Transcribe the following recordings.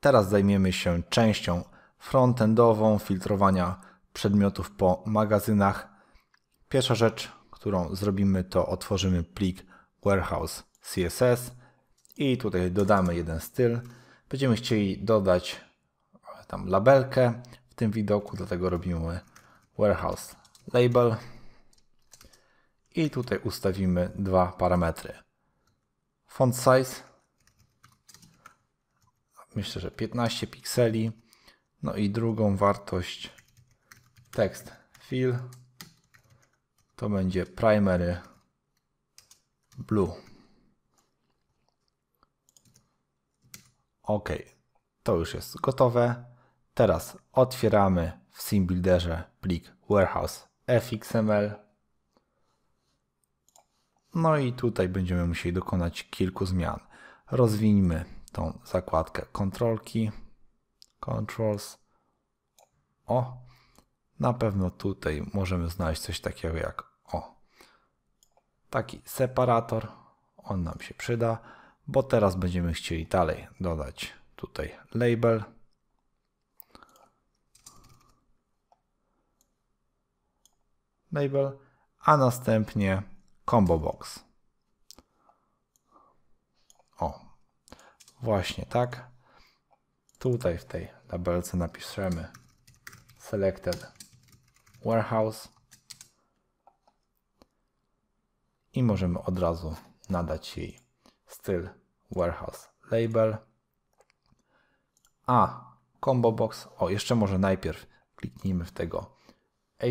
Teraz zajmiemy się częścią frontendową filtrowania przedmiotów po magazynach. Pierwsza rzecz, którą zrobimy, to otworzymy plik warehouse CSS i tutaj dodamy jeden styl. Będziemy chcieli dodać tam labelkę w tym widoku, dlatego robimy warehouse label i tutaj ustawimy dwa parametry. Font size myślę, że 15 pikseli. No i drugą wartość tekst fill to będzie primary blue. OK, to już jest gotowe. Teraz otwieramy w SimBuilderze plik warehouse fxml. No i tutaj będziemy musieli dokonać kilku zmian. Rozwijmy tą zakładkę kontrolki, controls. O, na pewno tutaj możemy znaleźć coś takiego jak o, taki separator. On nam się przyda, bo teraz będziemy chcieli dalej dodać tutaj label. Label, a następnie combo box. O, właśnie tak. Tutaj w tej tabelce napiszemy selected warehouse i możemy od razu nadać jej styl warehouse label. A combo box, o jeszcze może najpierw kliknijmy w tego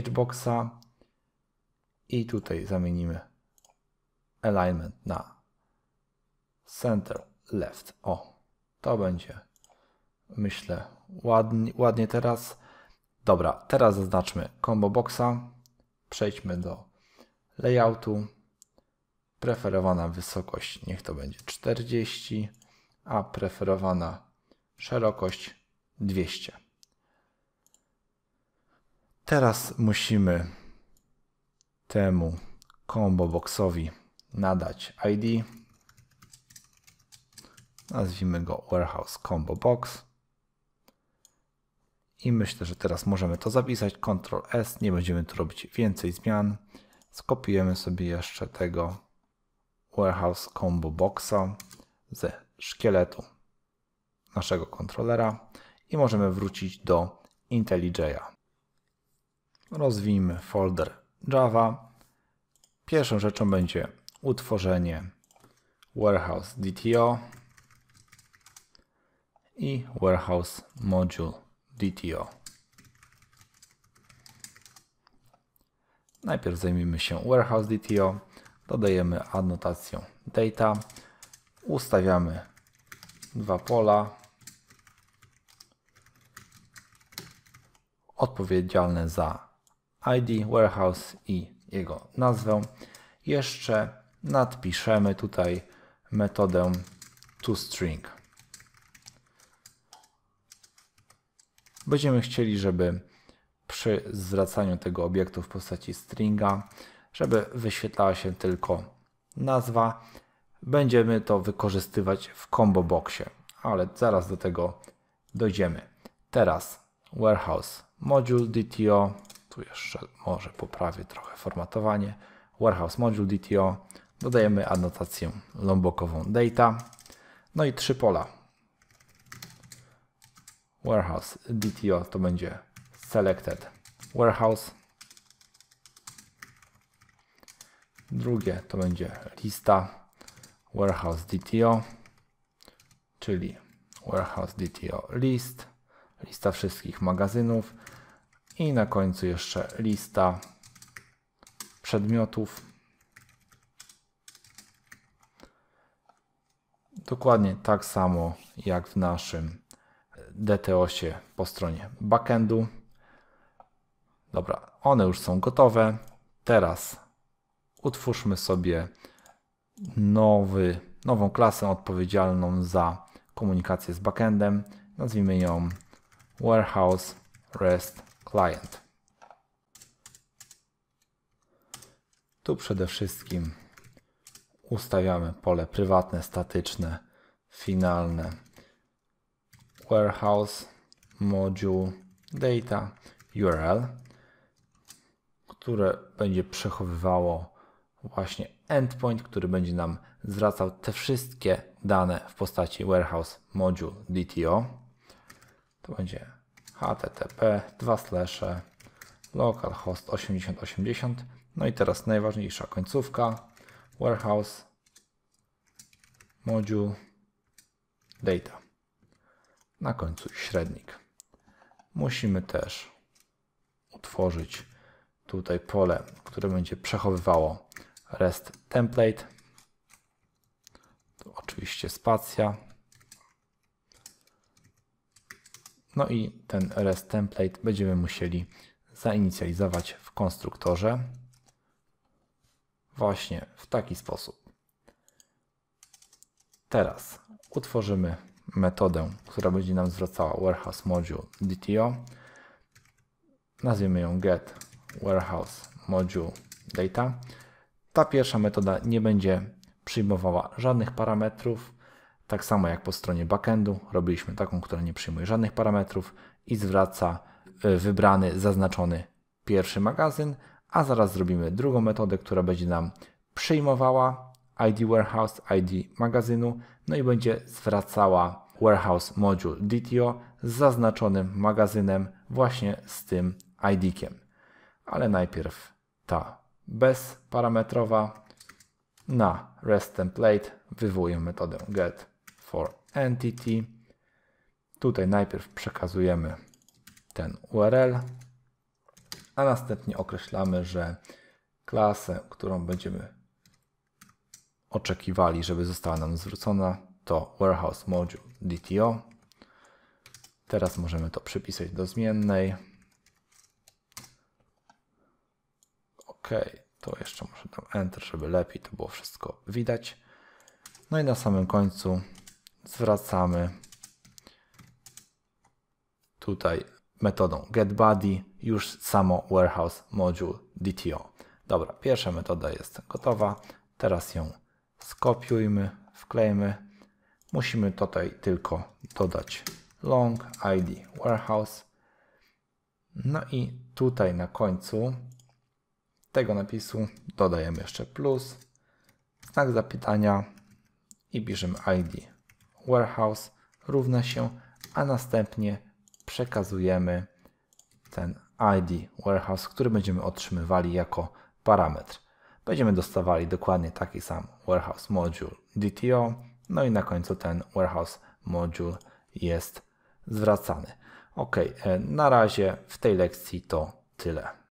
hboxa i tutaj zamienimy alignment na center left. O, to będzie myślę ładnie, ładnie teraz. Dobra, teraz zaznaczmy combo boxa. Przejdźmy do layoutu. Preferowana wysokość niech to będzie 40, a preferowana szerokość 200. Teraz musimy temu combo boxowi nadać ID. Nazwijmy go warehouse combo box. I myślę, że teraz możemy to zapisać. Ctrl S, nie będziemy tu robić więcej zmian. Skopiujemy sobie jeszcze tego warehouse combo boxa ze szkieletu naszego kontrolera i możemy wrócić do IntelliJ'a. Rozwijmy folder Java. Pierwszą rzeczą będzie utworzenie warehouse DTO i warehouse module DTO. Najpierw zajmijmy się warehouse DTO. Dodajemy adnotację data. Ustawiamy dwa pola odpowiedzialne za ID warehouse i jego nazwę. Jeszcze nadpiszemy tutaj metodę toString. Będziemy chcieli, żeby przy zwracaniu tego obiektu w postaci stringa, żeby wyświetlała się tylko nazwa. Będziemy to wykorzystywać w combo boxie, ale zaraz do tego dojdziemy. Teraz warehouse module DTO, tu jeszcze może poprawię trochę formatowanie. Warehouse module DTO, dodajemy anotację lombokową data, no i trzy pola warehouse DTO to będzie selected warehouse. Drugie to będzie lista warehouse DTO, czyli warehouse DTO list, lista wszystkich magazynów i na końcu jeszcze lista przedmiotów. Dokładnie tak samo jak w naszym DTOSie po stronie backendu. Dobra, one już są gotowe. Teraz utwórzmy sobie nowy, nową klasę odpowiedzialną za komunikację z backendem. Nazwijmy ją Warehouse REST Client. Tu przede wszystkim ustawiamy pole prywatne, statyczne, finalne warehouse module data URL, które będzie przechowywało właśnie endpoint, który będzie nam zwracał te wszystkie dane w postaci warehouse module DTO. To będzie http 2 slash localhost 8080. No i teraz najważniejsza końcówka warehouse module data. Na końcu średnik. Musimy też utworzyć tutaj pole, które będzie przechowywało REST template. To oczywiście spacja. No i ten REST template będziemy musieli zainicjalizować w konstruktorze właśnie w taki sposób. Teraz utworzymy metodę, która będzie nam zwracała warehouse module DTO. Nazwiemy ją get warehouse module data. Ta pierwsza metoda nie będzie przyjmowała żadnych parametrów, tak samo jak po stronie backendu robiliśmy taką, która nie przyjmuje żadnych parametrów i zwraca e, wybrany, zaznaczony pierwszy magazyn, a zaraz zrobimy drugą metodę, która będzie nam przyjmowała ID warehouse, ID magazynu, no i będzie zwracała warehouse module DTO z zaznaczonym magazynem właśnie z tym ID-kiem. Ale najpierw ta bezparametrowa na REST template wywołuję metodę get for entity. Tutaj najpierw przekazujemy ten URL, a następnie określamy, że klasę, którą będziemy oczekiwali, żeby została nam zwrócona, to warehouse module DTO. Teraz możemy to przypisać do zmiennej. OK, to jeszcze może tam Enter, żeby lepiej to było wszystko widać. No i na samym końcu zwracamy tutaj metodą getBody już samo warehouse module DTO. Dobra, pierwsza metoda jest gotowa. Teraz ją skopiujmy, wklejmy. Musimy tutaj tylko dodać long id warehouse. No i tutaj na końcu tego napisu dodajemy jeszcze plus, znak zapytania i piszemy id warehouse równa się, a następnie przekazujemy ten ID warehouse, który będziemy otrzymywali jako parametr. Będziemy dostawali dokładnie taki sam warehouse module DTO, no i na końcu ten warehouse module jest zwracany. Ok, e, na razie w tej lekcji to tyle.